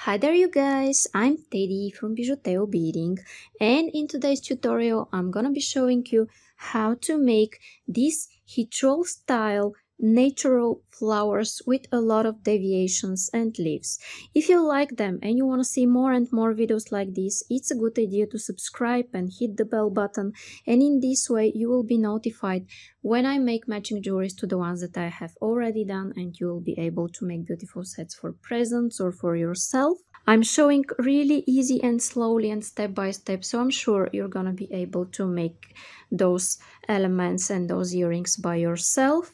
Hi there you guys, I'm Teddy from Bijuteo Beading and in today's tutorial I'm gonna be showing you how to make this Huichol style natural flowers with a lot of deviations and leaves. If you like them and you want to see more and more videos like this, it's a good idea to subscribe and hit the bell button and in this way you will be notified when I make matching jewelries to the ones that I have already done and you will be able to make beautiful sets for presents or for yourself. I'm showing really easy and slowly and step by step so I'm sure you're gonna be able to make those elements and those earrings by yourself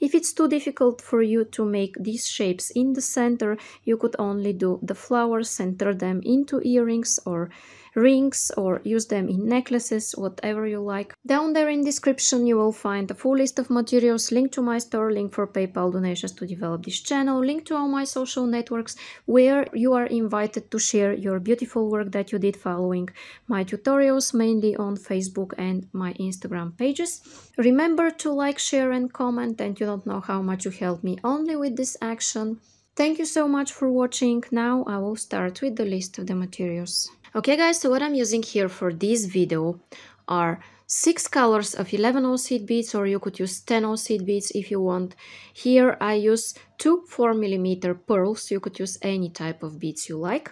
If it's too difficult for you to make these shapes in the center, you could only do the flowers, center them into earrings or rings or use them in necklaces, whatever you like. Down there in description you will find a full list of materials, link to my store, link for PayPal donations to develop this channel, link to all my social networks where you are invited to share your beautiful work that you did following my tutorials, mainly on Facebook and my Instagram pages. Remember to like, share and comment and you don't know how much you help me only with this action. Thank you so much for watching. Now I will start with the list of the materials. Okay guys, so what I'm using here for this video are six colors of 11 seed beads or you could use 10 seed beads if you want. Here I use two 4 millimeter pearls, you could use any type of beads you like.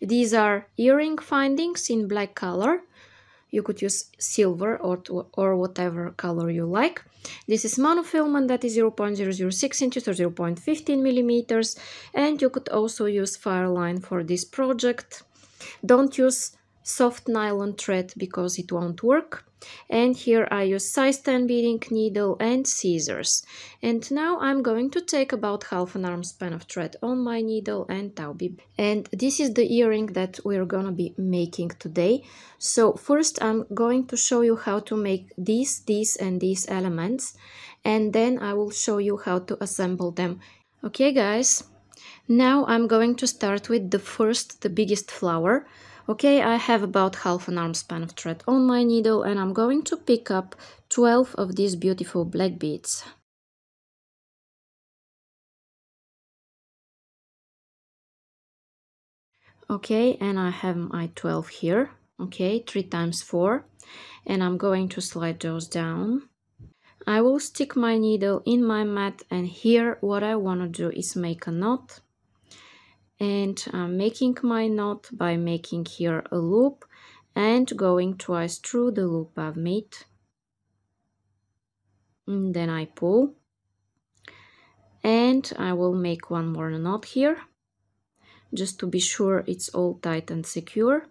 These are earring findings in black color. You could use silver or, or whatever color you like. This is monofilament that is 0.006 inches or 0.15 millimeters and you could also use Fireline for this project. Don't use soft nylon thread because it won't work. And here I use size 10 beading needle and scissors. And now I'm going to take about half an arm span of thread on my needle and taubi. And this is the earring that we're gonna be making today. So first I'm going to show you how to make these, these and these elements. And then I will show you how to assemble them. Okay guys, now I'm going to start with the first, the biggest flower. Okay, I have about half an arm span of thread on my needle and I'm going to pick up 12 of these beautiful black beads. Okay, and I have my 12 here. Okay, 3 times 4. And I'm going to slide those down. I will stick my needle in my mat and here what I want to do is make a knot and I'm making my knot by making here a loop and going twice through the loop I've made. And then I pull. And I will make one more knot here just to be sure it's all tight and secure.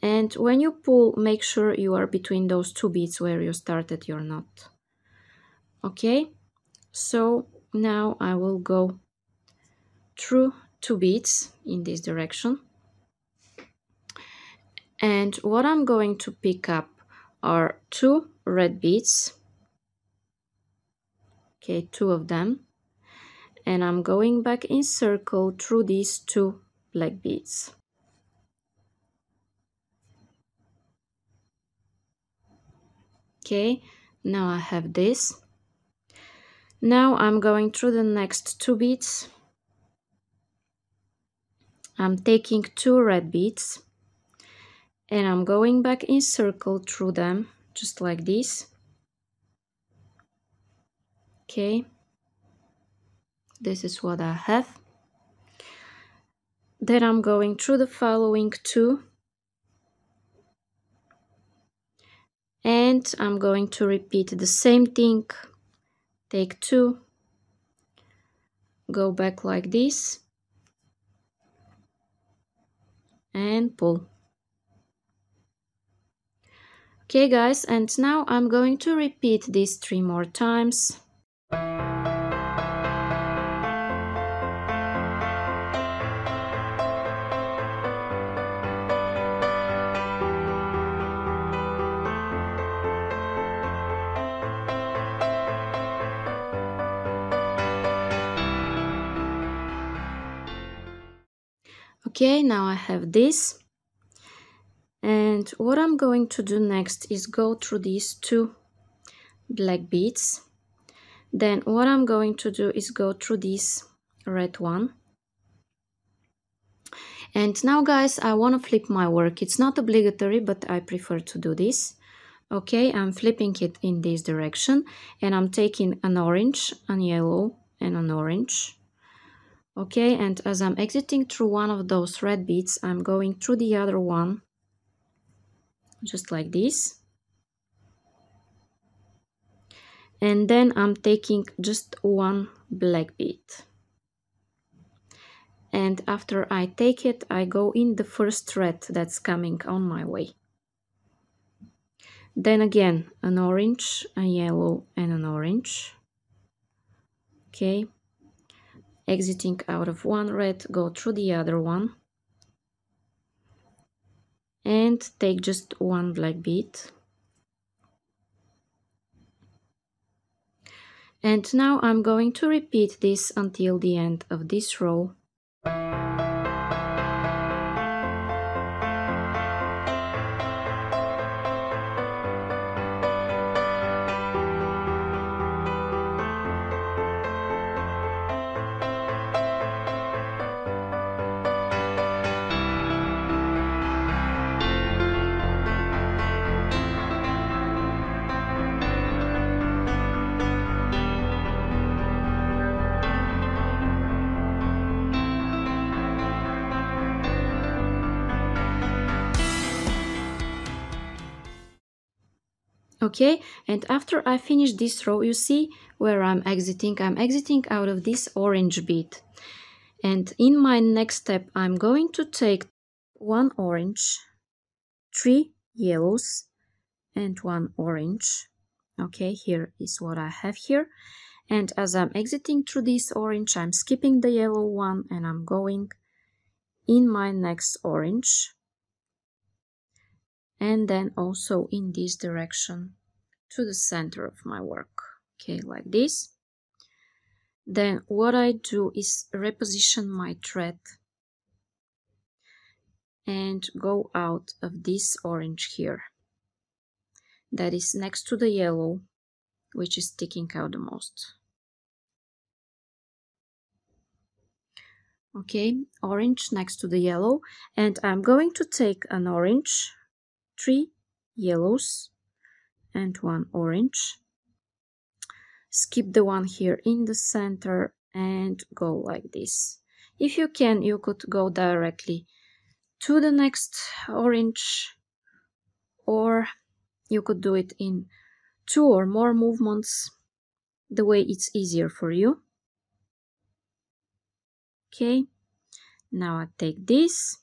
And when you pull make sure you are between those two beads where you started your knot. Okay? So now I will go through two beads in this direction. And what I'm going to pick up are two red beads okay two of them. And I'm going back in circle through these two black beads okay now I have this. Now I'm going through the next two beads I'm taking two red beads and I'm going back in circle through them just like this. Okay. This is what I have. Then I'm going through the following two. And I'm going to repeat the same thing. Take two. Go back like this and pull. Okay guys, and now I'm going to repeat this three more times. Okay now I have this. And what I'm going to do next is go through these two black beads. Then what I'm going to do is go through this red one. And now guys I want to flip my work. It's not obligatory but I prefer to do this. Okay I'm flipping it in this direction and I'm taking an orange an yellow and an orange okay and as I'm exiting through one of those red beads I'm going through the other one just like this. And then I'm taking just one black bead and after I take it I go in the first thread that's coming on my way. Then again an orange a yellow and an orange. Okay exiting out of one red go through the other one. And take just one black bead and now I'm going to repeat this until the end of this row okay? And after I finish this row you see where I'm exiting. I'm exiting out of this orange bead and in my next step I'm going to take one orange three yellows and one orange. Okay? Here is what I have here. And as I'm exiting through this orange I'm skipping the yellow one and I'm going in my next orange and then also in this direction to the center of my work. Okay like this. Then what I do is reposition my thread and go out of this orange here. That is next to the yellow which is sticking out the most. Okay orange next to the yellow and I'm going to take an orange three yellows and one orange. Skip the one here in the center and go like this. If you can you could go directly to the next orange or you could do it in two or more movements the way it's easier for you. Okay now I take this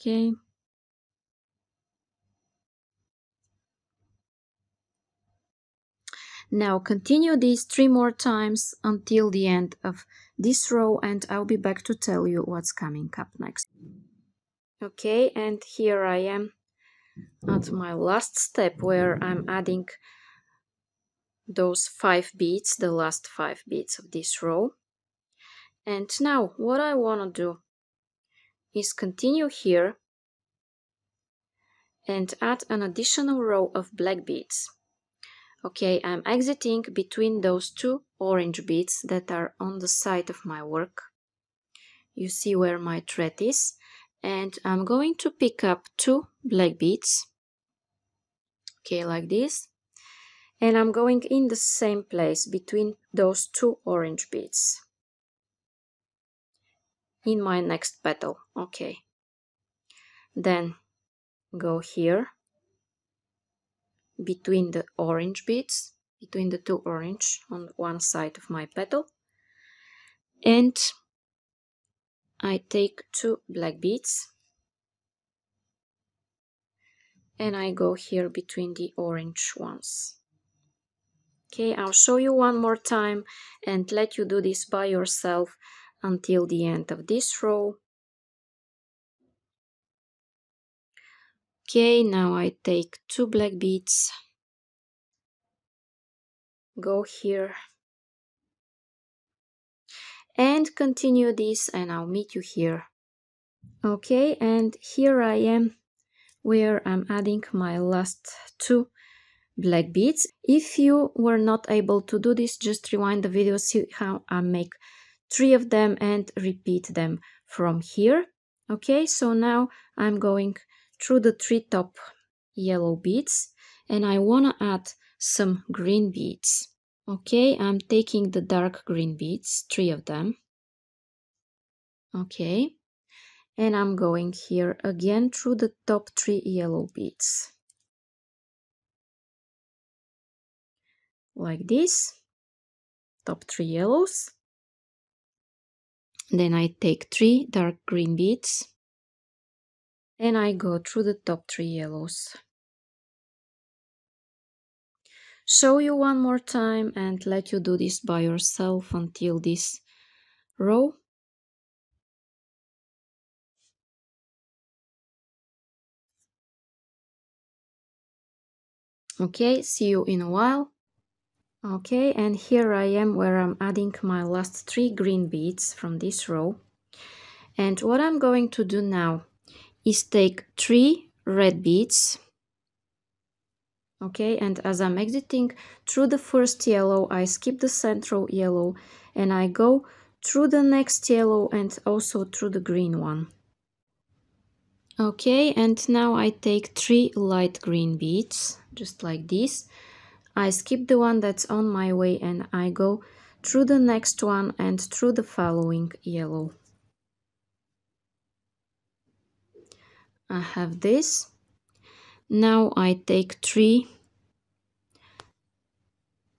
Okay. Now continue these three more times until the end of this row and I'll be back to tell you what's coming up next. Okay, and here I am at my last step where I'm adding those five beads, the last five beads of this row. And now what I want to do is continue here and add an additional row of black beads. Okay, I'm exiting between those two orange beads that are on the side of my work. You see where my thread is and I'm going to pick up two black beads okay like this and I'm going in the same place between those two orange beads in my next petal okay. Then go here. Between the orange beads between the two orange on one side of my petal and I take two black beads. And I go here between the orange ones. Okay I'll show you one more time and let you do this by yourself until the end of this row. Okay, now I take two black beads, go here, and continue this and I'll meet you here. Okay, and here I am where I'm adding my last two black beads. If you were not able to do this, just rewind the video, see how I make three of them and repeat them from here. Okay, so now I'm going through the three top yellow beads and I want to add some green beads. Okay, I'm taking the dark green beads, three of them. Okay, and I'm going here again through the top three yellow beads. Like this, top three yellows. Then I take three dark green beads and I go through the top three yellows. Show you one more time and let you do this by yourself until this row. Okay, see you in a while. Okay, and here I am where I'm adding my last three green beads from this row. And what I'm going to do now is take three red beads. Okay, and as I'm exiting through the first yellow, I skip the central yellow and I go through the next yellow and also through the green one. Okay, and now I take three light green beads, just like this. I skip the one that's on my way and I go through the next one and through the following yellow. I have this. Now I take three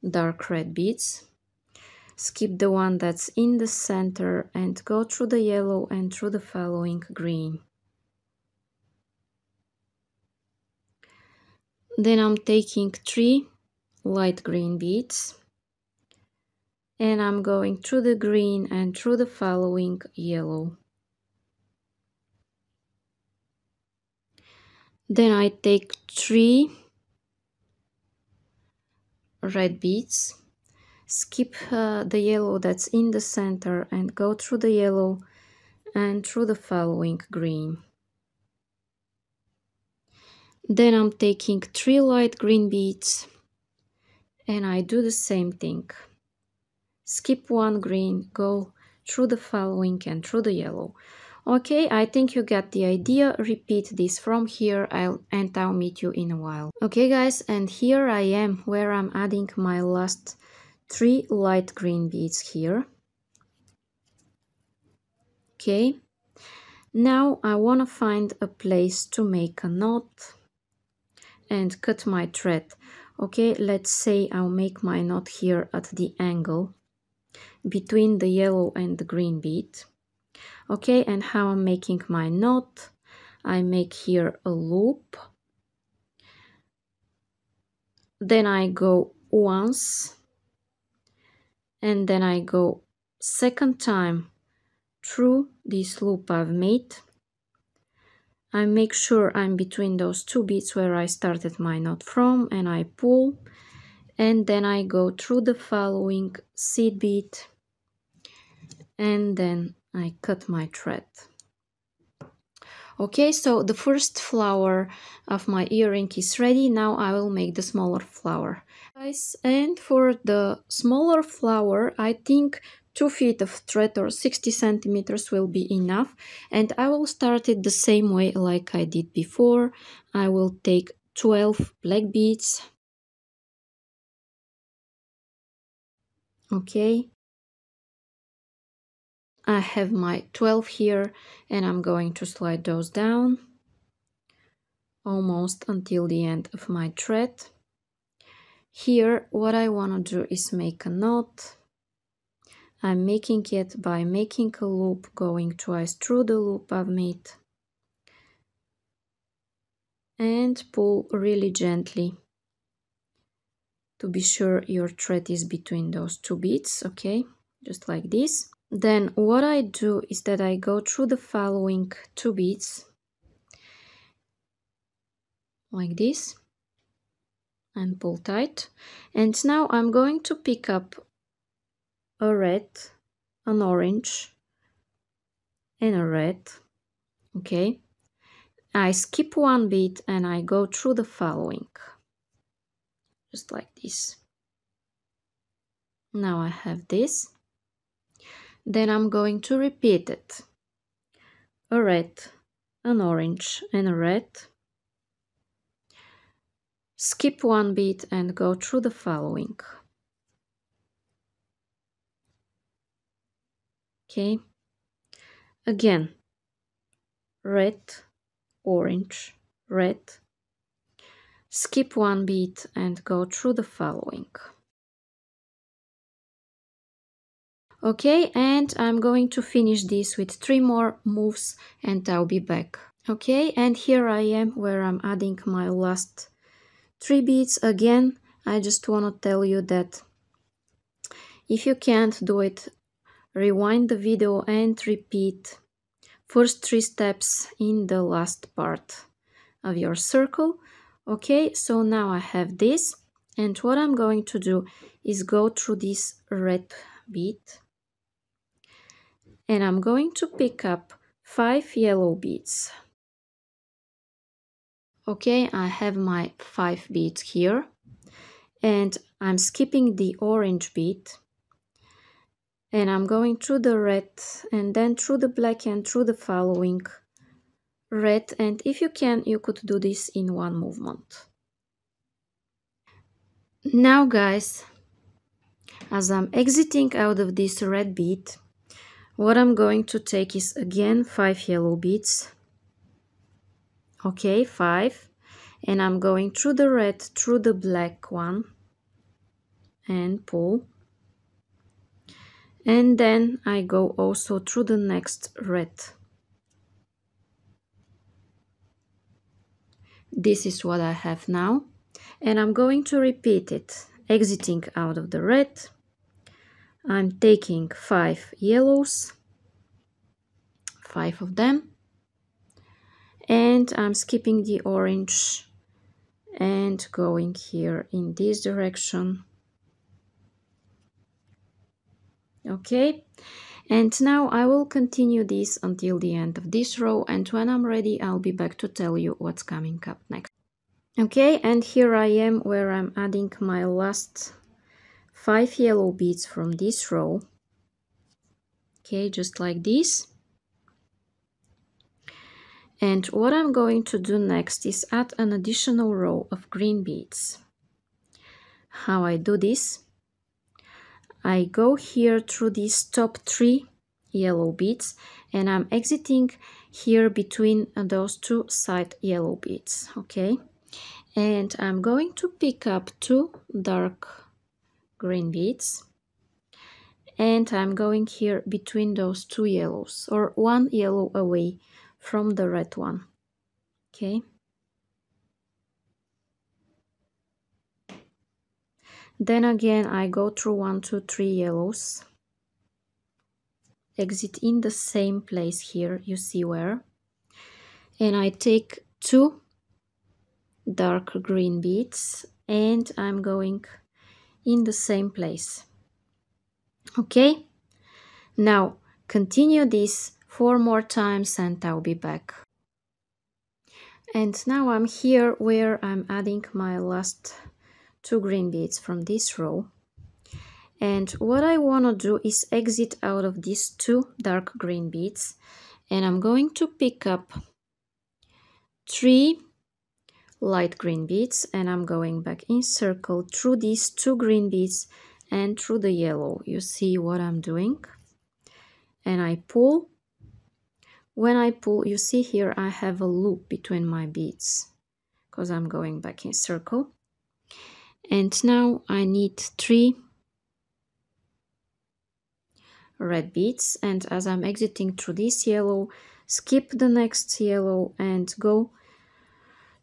dark red beads, skip the one that's in the center and go through the yellow and through the following green. Then I'm taking three light green beads and I'm going through the green and through the following yellow. Then I take three red beads, skip uh, the yellow that's in the center and go through the yellow and through the following green. Then I'm taking three light green beads and I do the same thing. Skip one green, go through the following and through the yellow. Okay, I think you get the idea. Repeat this from here I'll, and I'll meet you in a while. Okay guys, and here I am where I'm adding my last three light green beads here. Okay, now I want to find a place to make a knot and cut my thread okay let's say I'll make my knot here at the angle between the yellow and the green bead. Okay and how I'm making my knot I make here a loop. Then I go once and then I go second time through this loop I've made I make sure I'm between those two beads where I started my knot from and I pull and then I go through the following seed bead and then I cut my thread. Okay, so the first flower of my earring is ready. Now I will make the smaller flower. Guys, and for the smaller flower, I think 2 feet of thread or 60 centimeters will be enough and I will start it the same way like I did before. I will take 12 black beads. Okay. I have my 12 here and I'm going to slide those down almost until the end of my thread. Here what I want to do is make a knot I'm making it by making a loop going twice through the loop I've made and pull really gently. To be sure your thread is between those two beads okay? Just like this. Then what I do is that I go through the following two beads like this. And pull tight. And now I'm going to pick up a red, an orange, and a red. Okay. I skip one beat and I go through the following. Just like this. Now I have this. Then I'm going to repeat it. A red, an orange and a red. Skip one beat and go through the following. Okay. Again, red, orange, red. Skip one beat and go through the following. Okay, and I'm going to finish this with three more moves and I'll be back. Okay, and here I am where I'm adding my last three beats. Again, I just want to tell you that if you can't do it, rewind the video and repeat first three steps in the last part of your circle. Okay, so now I have this and what I'm going to do is go through this red beat and I'm going to pick up five yellow beads. Okay, I have my five beads here and I'm skipping the orange bead and I'm going through the red and then through the black and through the following red and if you can you could do this in one movement. Now guys, as I'm exiting out of this red bead, what I'm going to take is again five yellow beads. Okay, five. And I'm going through the red, through the black one and pull. And then I go also through the next red. This is what I have now. And I'm going to repeat it, exiting out of the red, I'm taking five yellows, five of them, and I'm skipping the orange and going here in this direction. Okay, and now I will continue this until the end of this row and when I'm ready I'll be back to tell you what's coming up next. Okay, and here I am where I'm adding my last five yellow beads from this row. Okay? Just like this. And what I'm going to do next is add an additional row of green beads. How I do this I go here through these top three yellow beads and I'm exiting here between uh, those two side yellow beads okay? And I'm going to pick up two dark green beads and I'm going here between those two yellows or one yellow away from the red one okay then again I go through one two three yellows exit in the same place here you see where and I take two dark green beads and I'm going in the same place. Okay, now continue this four more times and I'll be back. And now I'm here where I'm adding my last two green beads from this row. And what I want to do is exit out of these two dark green beads and I'm going to pick up three light green beads and I'm going back in circle through these two green beads and through the yellow. You see what I'm doing? And I pull. When I pull, you see here I have a loop between my beads because I'm going back in circle. And now I need three red beads and as I'm exiting through this yellow, skip the next yellow and go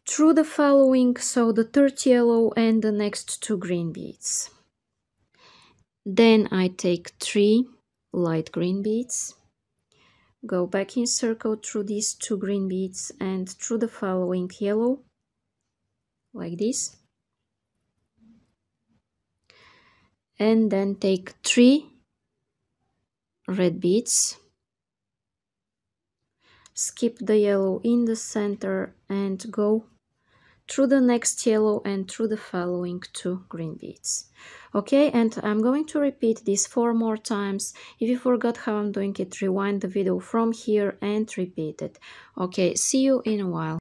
through the following, so the third yellow and the next two green beads. Then I take three light green beads, go back in circle through these two green beads and through the following yellow, like this. And then take three red beads, skip the yellow in the center and go through the next yellow and through the following two green beads. Okay and i'm going to repeat this four more times. If you forgot how i'm doing it rewind the video from here and repeat it. Okay see you in a while.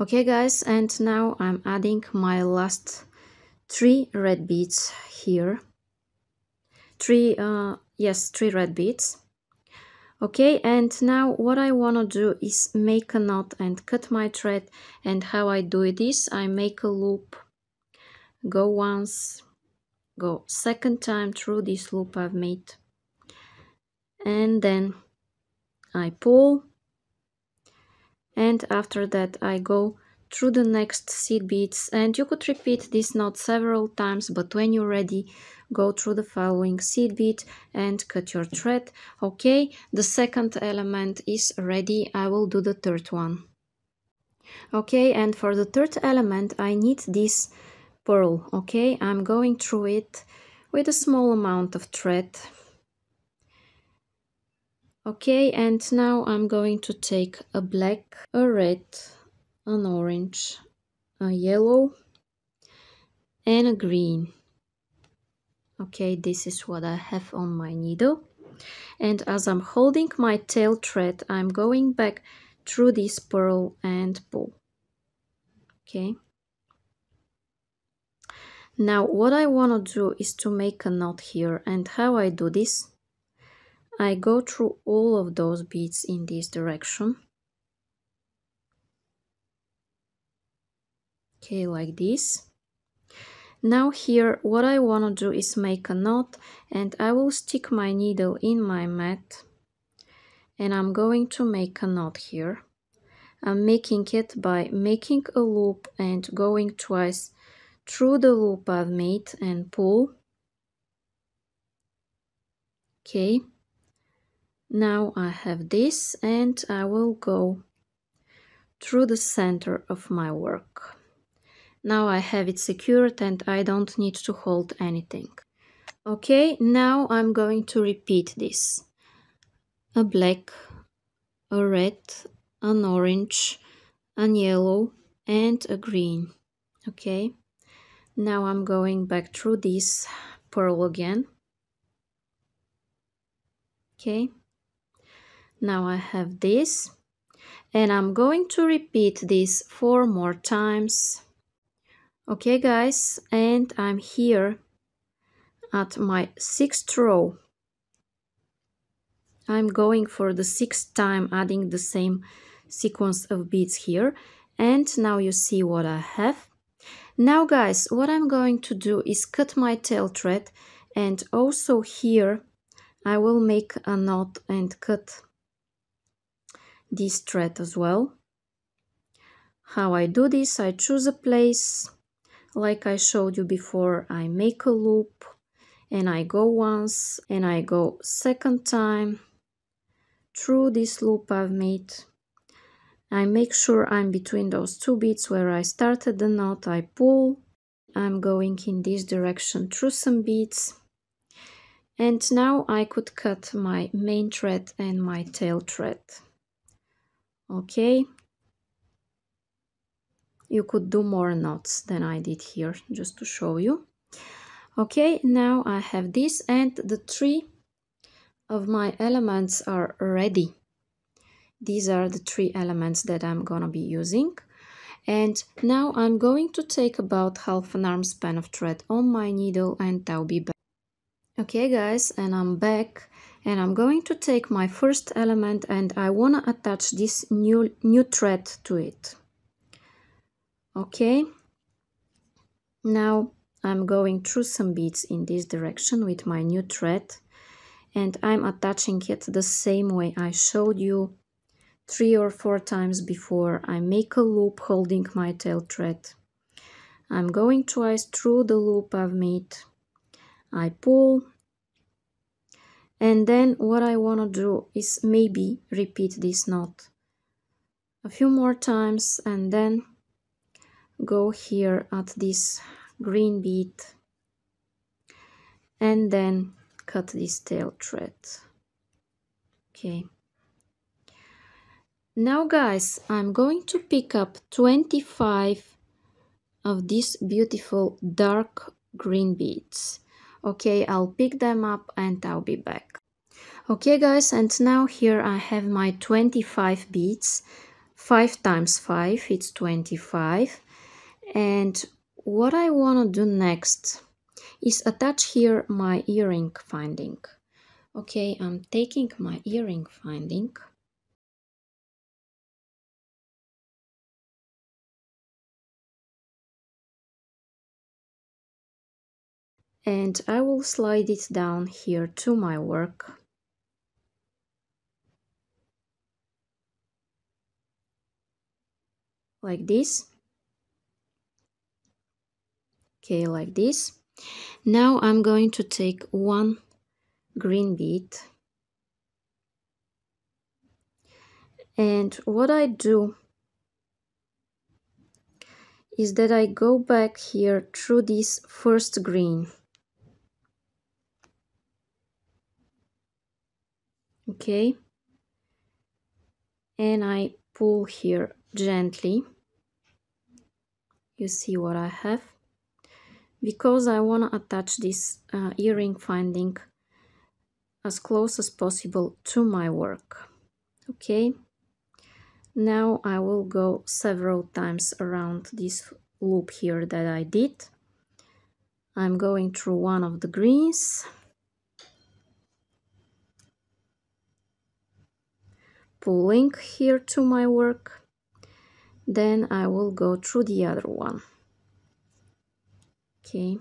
Okay guys and now i'm adding my last three red beads here. Three uh yes three red beads. Okay and now what I want to do is make a knot and cut my thread. And how I do this I make a loop. Go once go second time through this loop I've made. And then I pull. And after that I go through the next seed beads and you could repeat this knot several times but when you're ready go through the following seed bead and cut your thread. Okay the second element is ready. I will do the third one. Okay and for the third element I need this pearl. Okay I'm going through it with a small amount of thread. Okay and now I'm going to take a black a red an orange, a yellow, and a green. Okay, this is what I have on my needle. And as I'm holding my tail thread, I'm going back through this pearl and pull. Okay. Now what I want to do is to make a knot here and how I do this I go through all of those beads in this direction okay like this. Now here what I want to do is make a knot and I will stick my needle in my mat. And I'm going to make a knot here. I'm making it by making a loop and going twice through the loop I've made and pull. Okay. Now I have this and I will go through the center of my work now I have it secured and I don't need to hold anything. Okay, now I'm going to repeat this. A black, a red, an orange, an yellow and a green. Okay, now I'm going back through this pearl again. Okay, now I have this and I'm going to repeat this four more times okay guys and I'm here at my sixth row. I'm going for the sixth time adding the same sequence of beads here. And now you see what I have. Now guys what I'm going to do is cut my tail thread and also here I will make a knot and cut this thread as well. How I do this I choose a place like I showed you before I make a loop and I go once and I go second time. Through this loop I've made I make sure I'm between those two beads where I started the knot I pull. I'm going in this direction through some beads and now I could cut my main thread and my tail thread. Okay you could do more knots than I did here just to show you. Okay now I have this and the three of my elements are ready. These are the three elements that I'm gonna be using. And now I'm going to take about half an arm span of thread on my needle and I'll be back okay guys and I'm back and I'm going to take my first element and I want to attach this new new thread to it okay. Now I'm going through some beads in this direction with my new thread and I'm attaching it the same way I showed you three or four times before. I make a loop holding my tail thread. I'm going twice through the loop I've made. I pull. And then what I want to do is maybe repeat this knot a few more times and then go here at this green bead and then cut this tail thread okay Now guys, I'm going to pick up 25 of these beautiful dark green beads. Okay, I'll pick them up and I'll be back. Okay guys, and now here I have my 25 beads. 5 times 5, it's 25. And what I want to do next is attach here my earring finding. Okay, I'm taking my earring finding. And I will slide it down here to my work. Like this okay like this. Now I'm going to take one green bead. And what I do is that I go back here through this first green. Okay. And I pull here gently. You see what I have because I want to attach this uh, earring finding as close as possible to my work. Okay? Now I will go several times around this loop here that I did. I'm going through one of the greens. Pulling here to my work. Then I will go through the other one okay.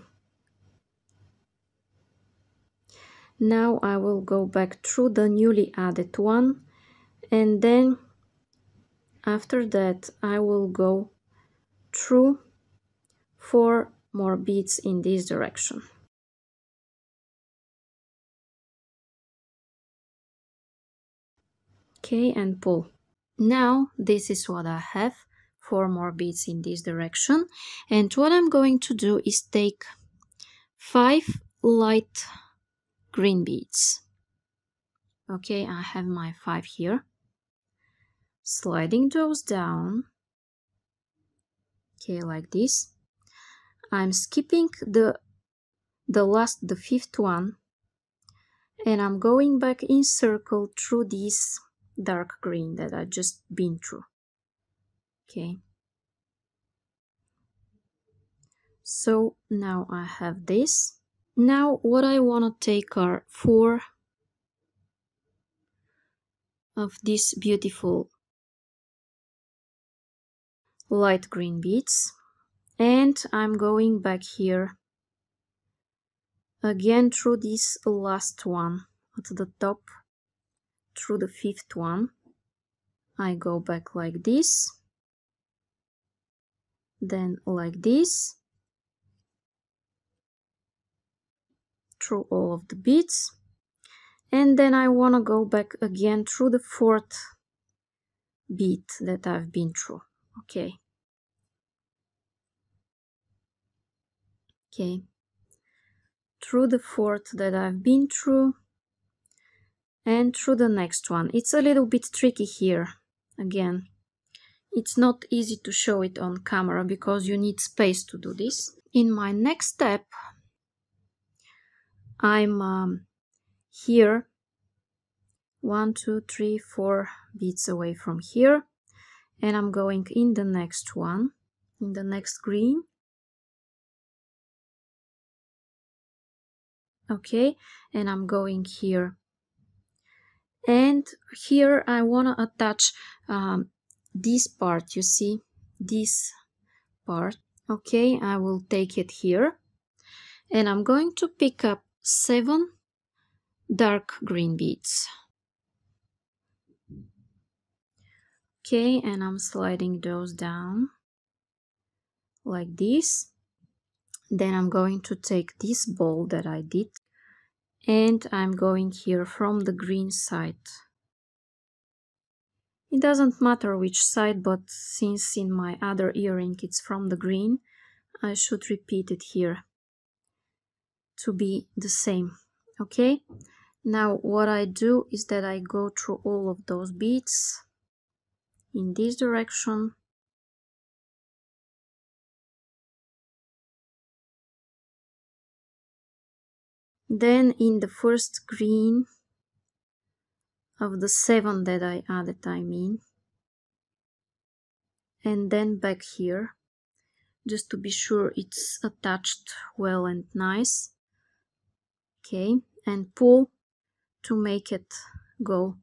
Now I will go back through the newly added one and then after that I will go through four more beads in this direction. Okay and pull. Now this is what I have four more beads in this direction. And what I'm going to do is take five light green beads okay I have my five here. Sliding those down. Okay like this. I'm skipping the the last the fifth one. And I'm going back in circle through this dark green that I just been through okay. So now I have this. Now what I want to take are four of these beautiful light green beads. And I'm going back here again through this last one. At the top through the fifth one I go back like this then like this. Through all of the beads and then I want to go back again through the fourth bead that I've been through. Okay. Okay. Through the fourth that I've been through. And through the next one. It's a little bit tricky here. Again it's not easy to show it on camera because you need space to do this. In my next step, I'm um, here, one, two, three, four beads away from here, and I'm going in the next one, in the next green. Okay, and I'm going here. And here I want to attach um, this part you see this part. Okay I will take it here. And I'm going to pick up seven dark green beads. Okay and I'm sliding those down like this. Then I'm going to take this ball that I did and I'm going here from the green side it doesn't matter which side, but since in my other earring it's from the green, I should repeat it here to be the same, okay? Now what I do is that I go through all of those beads in this direction then in the first green of the seven that I added I mean. And then back here just to be sure it's attached well and nice. Okay and pull to make it go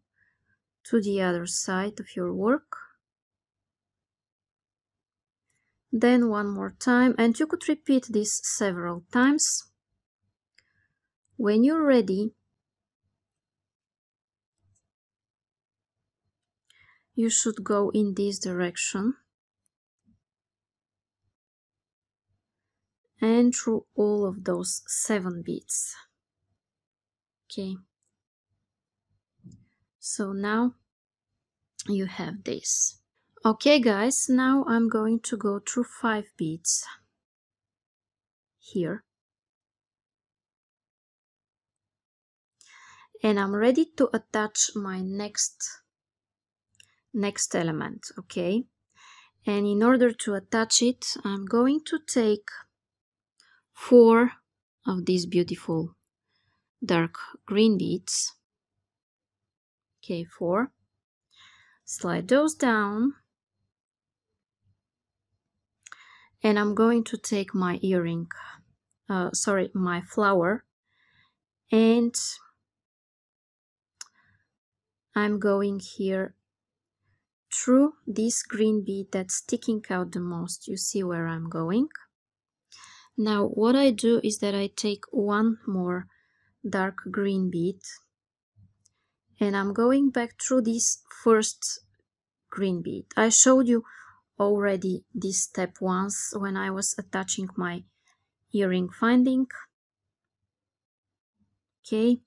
to the other side of your work. Then one more time and you could repeat this several times. When you're ready you should go in this direction. And through all of those seven beads okay. So now you have this. Okay guys now I'm going to go through five beads here. And I'm ready to attach my next next element okay? And in order to attach it I'm going to take four of these beautiful dark green beads. Okay four. Slide those down. And I'm going to take my earring uh, sorry my flower and I'm going here through this green bead that's sticking out the most you see where I'm going now what I do is that I take one more dark green bead and I'm going back through this first green bead. I showed you already this step once when I was attaching my earring finding. Okay,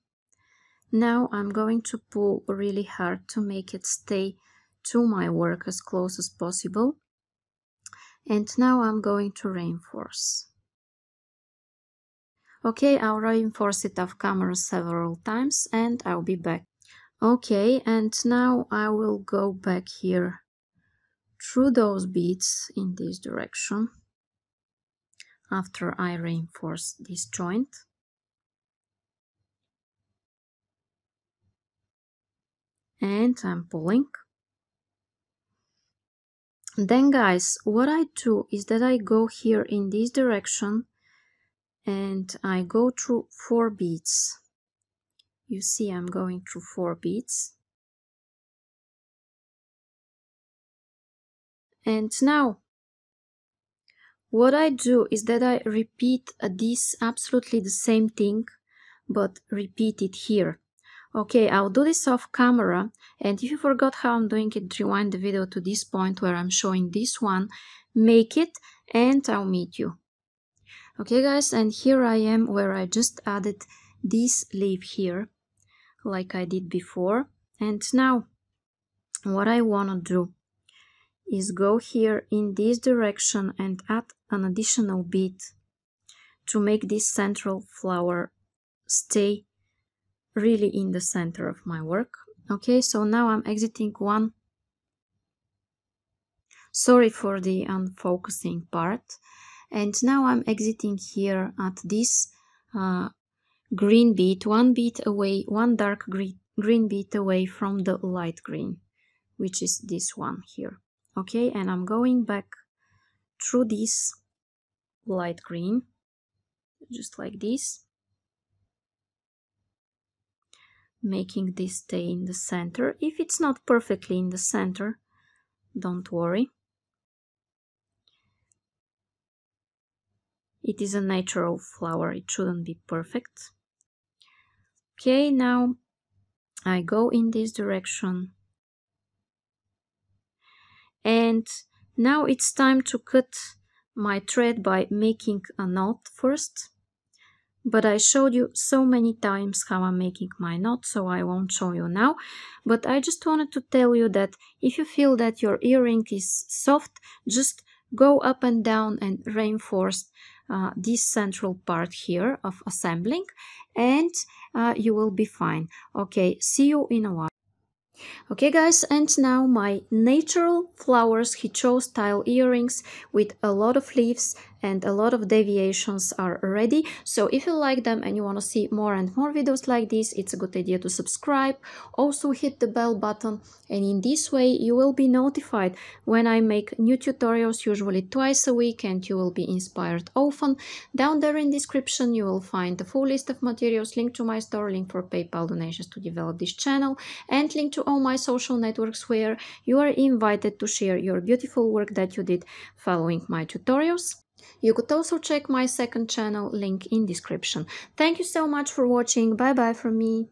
now I'm going to pull really hard to make it stay to my work as close as possible. And now I'm going to reinforce. Okay, I'll reinforce it off camera several times and I'll be back. Okay, and now I will go back here through those beads in this direction after I reinforce this joint. And I'm pulling. Then guys, what I do is that I go here in this direction and I go through four beads. You see I'm going through four beads. And now what I do is that I repeat this absolutely the same thing but repeat it here. Okay, I'll do this off camera and if you forgot how I'm doing it, rewind the video to this point where I'm showing this one, make it and I'll meet you. Okay guys and here I am where I just added this leaf here like I did before. And now what I want to do is go here in this direction and add an additional bead to make this central flower stay really in the center of my work. Okay so now I'm exiting one. Sorry for the unfocusing part. And now I'm exiting here at this uh, green bead, one bead away, one dark green, green bead away from the light green, which is this one here. Okay, and I'm going back through this light green, just like this, making this stay in the center. If it's not perfectly in the center, don't worry. It is a natural flower, it shouldn't be perfect. Okay, now I go in this direction. And now it's time to cut my thread by making a knot first. But I showed you so many times how I'm making my knot, so I won't show you now. But I just wanted to tell you that if you feel that your earring is soft, just go up and down and reinforce uh, this central part here of assembling and uh, you will be fine. Okay, see you in a while. Okay guys, and now my natural flowers Huichol style earrings with a lot of leaves and a lot of deviations are ready. So if you like them and you want to see more and more videos like this, it's a good idea to subscribe. Also hit the bell button and in this way you will be notified when I make new tutorials usually twice a week and you will be inspired often. Down there in description you will find the full list of materials, link to my store, link for PayPal donations to develop this channel and link to all my social networks where you are invited to share your beautiful work that you did following my tutorials. You could also check my second channel link in description. Thank you so much for watching. Bye bye from me.